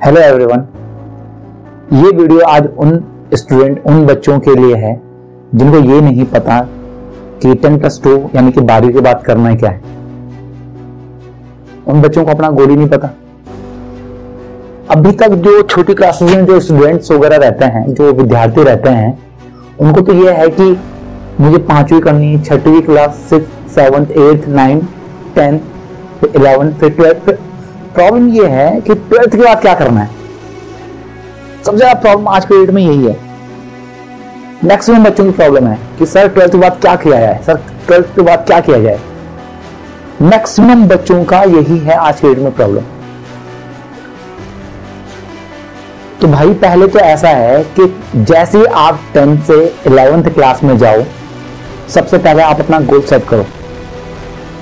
Hello everyone ये video आज उन स्टूडेंट उन बच्चों के लिए है, जिनको ये नहीं पता कि टेन प्लस टू यानी कि बारहवीं के बाद करना है क्या है। उन बच्चों को अपना गोल नहीं पता। अभी तक जो छोटी क्लासेस में जो स्टूडेंट्स वगैरह रहते हैं, जो विद्यार्थी रहते हैं, उनको तो ये है कि मुझे पांचवी करनी है, छठवीं class six seventh eighth ninth tenth eleven फिर ट्वेल्थ प्रॉब्लम ये है कि ट्वेल्थ के बाद क्या करना है? सबसे ज़्यादा प्रॉब्लम आज के डेट में यही है। मैक्सिमम बच्चों की प्रॉब्लम है कि सर ट्वेल्थ के बाद क्या किया जाए? सर ट्वेल्थ के बाद क्या किया जाए? मैक्सिमम बच्चों का यही है आज के डेट में प्रॉब्लम तो भाई, पहले तो ऐसा है कि जैसे आप टेंथ से इलेवेंथ क्लास में जाओ, सबसे पहले आप अपना गोल सेट करो।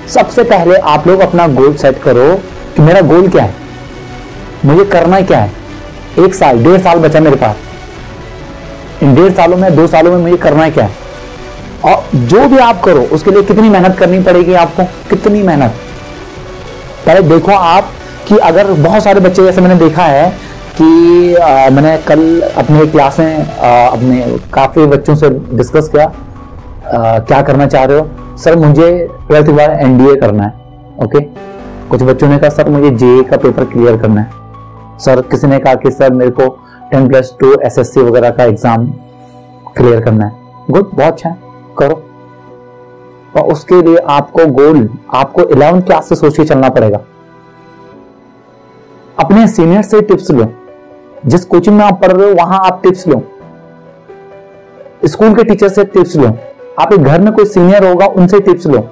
सबसे पहले आप लोग अपना गोल सेट करो कि मेरा गोल क्या है? मुझे करना क्या है? एक साल डेढ़ साल बचा मेरे पास। इन डेढ़ सालों में दो सालों में मुझे करना है क्या है? और जो भी आप करो उसके लिए कितनी मेहनत करनी पड़ेगी आपको? कितनी मेहनत? पहले देखो आप कि अगर बहुत सारे बच्चे जैसे मैंने देखा है कि आ, मैंने कल अपने क्लास में अपने काफ़ी बच्चों से डिस्कस किया आ, क्या करना चाह रहे हो? सर मुझे ट्वेल्थ के बाद एनडीए करना है ओके? कुछ बच्चों ने कहा, सर, मुझे जेए का पेपर क्लियर करना है। सर, किसी ने कहा कि, सर, मेरे को ten plus two S S C वगैरह का एग्ज़ाम क्लियर करना है। गुड बहुत अच्छा करो। और उसके लिए आपको गोल आपको इलेवन क्लास से सोच के चलना पड़ेगा। अपने सीनियर से टिप्स लो। जिस कोचिंग में आप पढ़ रहे हो, वहाँ आप टिप्स लो। स्कूल के टीचर से टिप्स लो। आपके घर में कोई सीनियर होगा, उनसे टिप्स लो।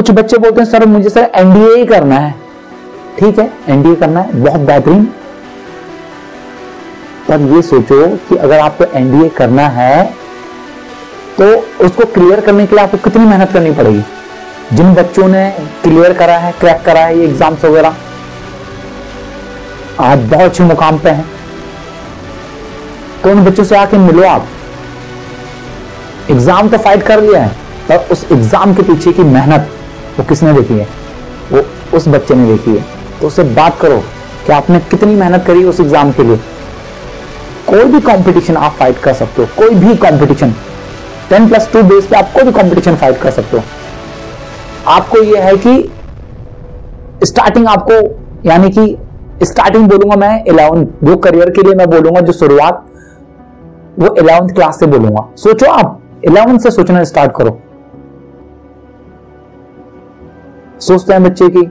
कुछ बच्चे बोलते हैं, सर, मुझे, सर एनडीए ही करना है। ठीक है एनडीए करना है, बहुत बेहतरीन। पर ये सोचो कि अगर आपको एनडीए करना है तो उसको क्लियर करने के लिए आपको कितनी मेहनत करनी पड़ेगी? जिन बच्चों ने क्लियर करा है क्रैक करा है, ये एग्ज़ाम्स वगैरह, आज बहुत अच्छे मुकाम पे हैं। तो उन बच्चों से आके मिलो आप। एग्ज़ाम तो फाइट कर लिया है, पर उस एग्ज़ाम के पीछे की मेहनत वो किसने देखी है? वो उस बच्चे ने देखी है। तो उससे बात करो कि आपने कितनी मेहनत करी उस एग्ज़ाम के लिए। कोई भी कंपटीशन आप फाइट कर सकते हो। कोई भी competition ten plus two base पे आप कोई भी कंपटीशन फाइट कर सकते हो। आपको यह है कि स्टार्टिंग आपको, यानी कि स्टार्टिंग बोलूँगा मैं इलेवन जो करियर के लिए मैं बोलूँगा, जो शुरुआत, वो इलेवंथ क्लास से बोलूँगा। सोचो आप इलेवंथ से सोचना स्टार्ट करो। सोचते हैं बच्चे की।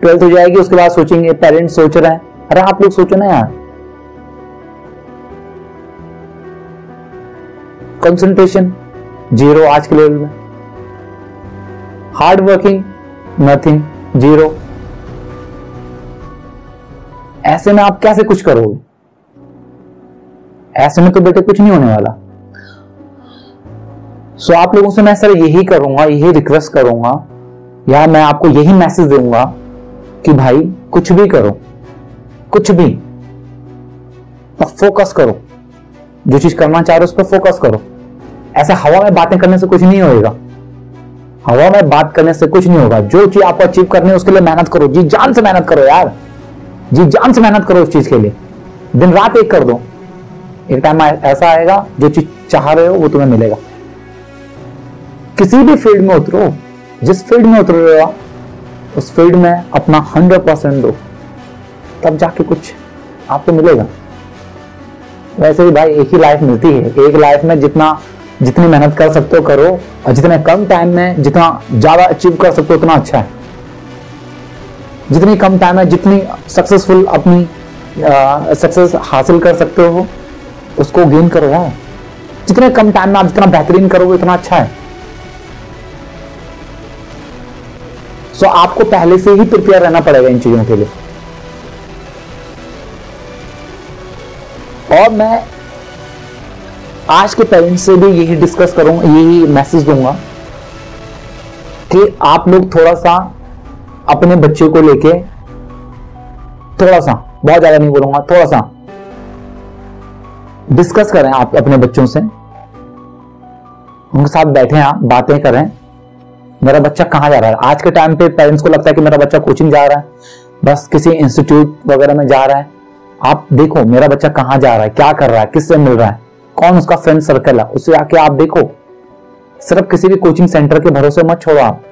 ट्वेल्थ हो जाएगी, उसके बाद सोचेंगे पेरेंट्स सोच रहे हैं। अरे आप लोग सोचो ना यार। कंसंट्रेशन ज़ीरो आज के लेवल में। हार्ड वर्किंग नथिंग ज़ीरो ऐसे में आप कैसे कुछ करोगे? ऐसे में तो बेटे कुछ नहीं होने वाला। सो आप लोगों से मैं सर यही करूँगा, यही रिक्वेस्ट करूँगा या मैं आपको यही मैसेज दूँगा कि भाई, कुछ भी करो, कुछ भी, पर फोकस करो। जो चीज़ करना चाह रहे हो उस पर फोकस करो। ऐसे हवा में बातें करने से कुछ नहीं होएगा। हवा में बात करने से कुछ नहीं होगा। जो चीज़ आपको अचीव करनी है, उसके लिए मेहनत करो। जी जान से मेहनत करो यार। जी जान से मेहनत करो उस चीज़ के लिए। दिन रात एक कर दो। एक टाइम ऐसा आएगा, जो चीज़ चाह रहे हो, वो तुम्हें मिलेगा। किसी भी फ़ील्ड में उतरो। जिस फ़ील्ड में उतर रहे हो उस फ़ील्ड में अपना हंड्रेड परसेंट दो। तब जाके कुछ आपको मिलेगा। वैसे ही भाई, एक ही लाइफ मिलती है। एक लाइफ में जितना, जितनी मेहनत कर सकते हो करो, और जितने कम टाइम में जितना ज़्यादा अचीव कर सकते हो, उतना अच्छा है। जितनी कम टाइम में जितनी सक्सेसफुल अपनी सक्सेस हासिल कर सकते हो, उसको गेन करो। जितने कम टाइम में आप जितना बेहतरीन करोगे, उतना अच्छा है। सो आपको पहले से ही प्रिपेयर रहना पड़ेगा इन चीज़ों के लिए। और मैं आज के पेरेंट्स से भी यही डिस्कस करूँगा यही मैसेज दूँगा कि आप लोग थोड़ा सा अपने बच्चे को लेके थोड़ा सा, बहुत ज़्यादा नहीं बोलूँगा, थोड़ा सा डिस्कस करें आप अपने बच्चों से। उनके साथ बैठे आप, बातें करें। मेरा बच्चा कहाँ जा रहा है? आज के टाइम पे पेरेंट्स को लगता है कि मेरा बच्चा कोचिंग जा रहा है, बस किसी इंस्टीट्यूट वगैरह में जा रहा है। आप देखो, मेरा बच्चा कहाँ जा रहा है, क्या कर रहा है, किससे मिल रहा है, कौन उसका फ्रेंड सर्कल है उससे आके आप देखो। सिर्फ़ किसी भी कोचिंग सेंटर के भरोसे मत छोड़ो आप।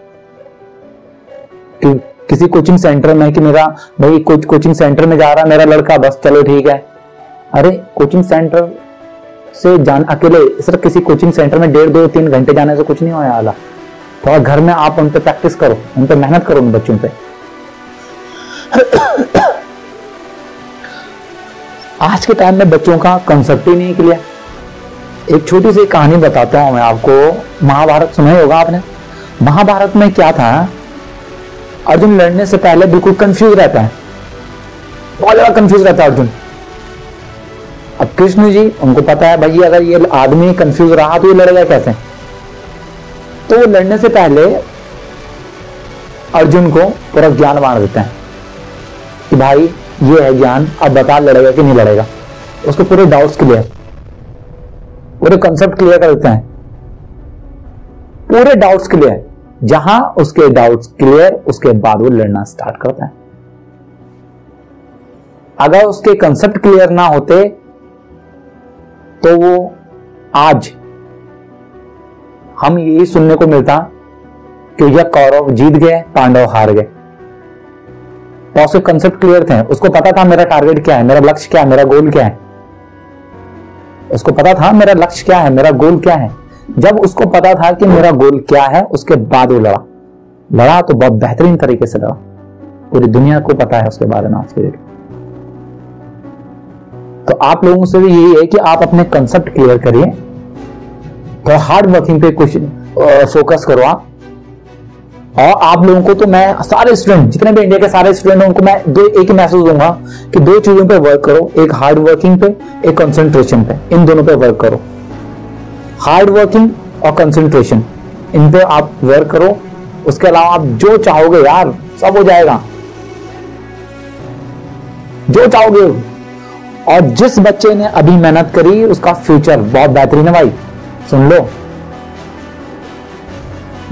कि किसी कोचिंग सेंटर में कि मेरा भाई कोच कोचिंग सेंटर में जा रहा है, मेरा लड़का, बस चलो ठीक है। अरे कोचिंग सेंटर से जान, अकेले सिर्फ़ किसी कोचिंग सेंटर में डेढ़ दो तीन घंटे जाने से कुछ नहीं होने वाला। तो घर में आप उन पर प्रैक्टिस करो, उन पर मेहनत करो उन बच्चों पे। आज के टाइम में बच्चों का कंसेप्ट ही नहीं क्लियर एक छोटी सी कहानी बताता हूँ मैं आपको। महाभारत सुना ही होगा आपने। महाभारत में क्या था? अर्जुन लड़ने से पहले बिल्कुल कंफ्यूज रहता है। बहुत ज़्यादा कंफ्यूज रहता है अर्जुन। अब कृष्ण जी, उनको पता है, भाई अगर ये आदमी कंफ्यूज रहा तो ये लड़ेगा कैसे? तो वो लड़ने से पहले अर्जुन को पूरा ज्ञान बांट देते हैं कि भाई, ये है ज्ञान, अब बता लड़ेगा कि नहीं लड़ेगा। उसको पूरे डाउट्स क्लियर पूरे कंसेप्ट क्लियर कर देते हैं। पूरे डाउट्स क्लियर जहाँ उसके डाउट्स क्लियर उसके बाद वो लड़ना स्टार्ट करता है। अगर उसके कंसेप्ट क्लियर ना होते तो वो आज हम यही सुनने को मिलता कि यह कौरव जीत गए, पांडव हार गए। उसके कंसेप्ट क्लियर थे। उसको पता था मेरा टारगेट क्या है, मेरा लक्ष्य क्या है, मेरा गोल क्या है? उसको पता था मेरा लक्ष्य क्या है, मेरा गोल क्या है। जब उसको पता था कि मेरा गोल क्या है, उसके बाद वो लड़ा। लड़ा तो बहुत बेहतरीन तरीके से लड़ा। पूरी दुनिया को पता है उसके बारे में आज के डेट तो आप लोगों से भी यही है कि आप अपने कंसेप्ट क्लियर करिए। तो हार्ड वर्किंग पे कुछ फोकस करो आप। और आप लोगों को तो मैं सारे स्टूडेंट जितने भी इंडिया के सारे स्टूडेंट उनको मैं दो, एक ही मैसेज दूँगा कि दो चीज़ों पे वर्क करो, एक हार्ड वर्किंग पे, एक कंसंट्रेशन पे। इन दोनों पे वर्क करो। हार्ड वर्किंग और कंसंट्रेशन इन पे आप वर्क करो। उसके अलावा आप जो चाहोगे यार, सब हो जाएगा। जो चाहोगे। और जिस बच्चे ने अभी मेहनत करी, उसका फ्यूचर बहुत बेहतरीन है भाई। सुन लो।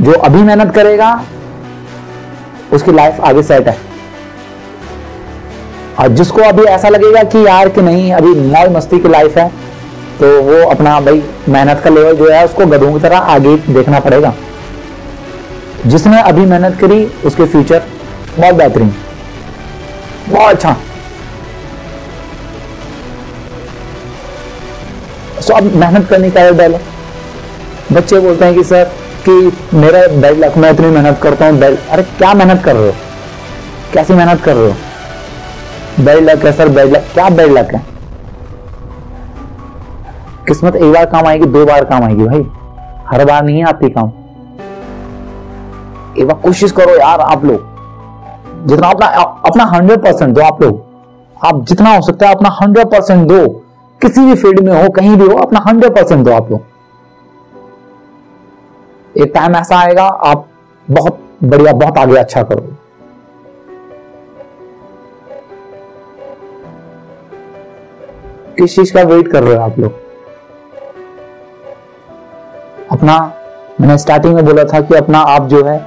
जो अभी मेहनत करेगा, उसकी लाइफ आगे सेट है। और जिसको अभी ऐसा लगेगा कि यार कि नहीं, अभी मौज मस्ती की लाइफ है तो वो अपना भाई मेहनत का लेवल जो है, उसको गधों की तरह आगे देखना पड़ेगा। जिसने अभी मेहनत करी, उसके फ्यूचर बहुत बेहतरीन। बहुत अच्छा। सो अब मेहनत करने का डालो बच्चे बोलते हैं कि, सर, कि मेरा बेड लक मैं इतनी मेहनत करता हूँ बेड अरे, क्या मेहनत कर रहे हो? कैसी मेहनत कर रहे हो? बेड लक है, सर बेड लक क्या बेड लक है? किस्मत एक बार काम आएगी, दो बार काम आएगी भाई। हर बार नहीं आती काम। एक बार कोशिश करो यार, आप लोग। जितना अपना अपना हंड्रेड परसेंट दो आप लोग। आप जितना हो सकता है अपना हंड्रेड परसेंट दो। किसी भी फ़ील्ड में हो, कहीं भी हो, अपना हंड्रेड परसेंट दो आप लोग। एक टाइम ऐसा आएगा, आप बहुत बढ़िया, बहुत आगे अच्छा करोगे किस चीज़ का वेट कर रहे हो आप लोग। अपना, मैंने स्टार्टिंग में बोला था कि अपना आप जो है,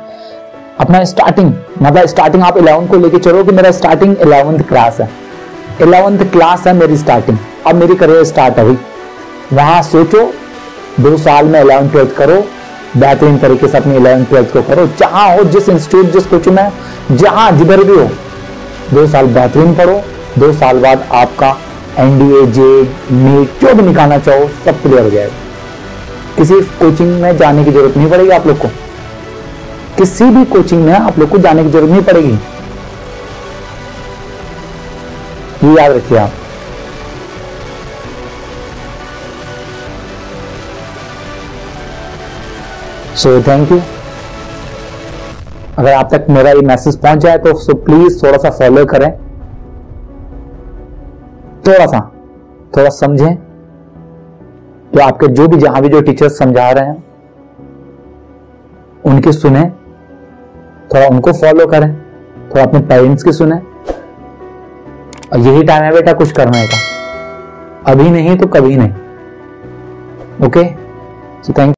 अपना स्टार्टिंग मतलब स्टार्टिंग आप इलेवंथ को लेके चलो कि मेरा स्टार्टिंग इलेवंथ क्लास है। इलेवंथ क्लास है मेरी स्टार्टिंग अब मेरी करियर स्टार्ट हुई वहाँ सोचो, दो साल में इलेवन ट्वेल्थ करो बेहतरीन तरीके से अपनी इलेवन ट्वेल्थ को करो। जहाँ हो, जिस इंस्टीट्यूट, जिस कोचिंग में जहाँ जिधर भी हो, दो साल बेहतरीन पढ़ो। दो साल बाद आपका एनडीए जे नीट जो भी निकालना चाहो, सब क्लियर हो जाएगा। किसी कोचिंग में जाने की ज़रूरत नहीं पड़ेगी आप लोग को। किसी भी कोचिंग में आप लोग को जाने की ज़रूरत नहीं पड़ेगी। ये याद रखिए आप। सो थैंक यू अगर आप तक मेरा ये मैसेज पहुँच जाए तो सो प्लीज़ थोड़ा सा फॉलो करें। थोड़ा सा थोड़ा समझें तो आपके जो भी, जहाँ भी जो टीचर्स समझा रहे हैं, उनकी सुने। थोड़ा उनको फॉलो करें। थोड़ा अपने पेरेंट्स की सुने। और यही टाइम है बेटा कुछ करने का। अभी नहीं तो कभी नहीं। Okay so thank